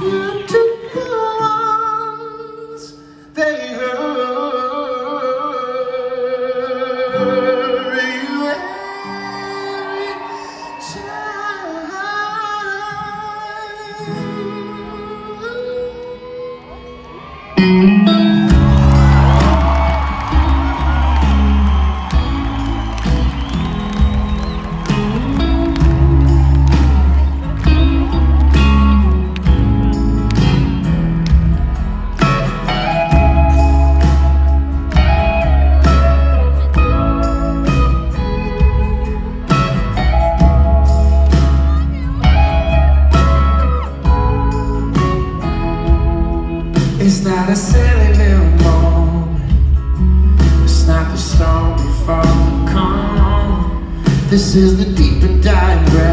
You took the ones they heard. This is the deep and dive.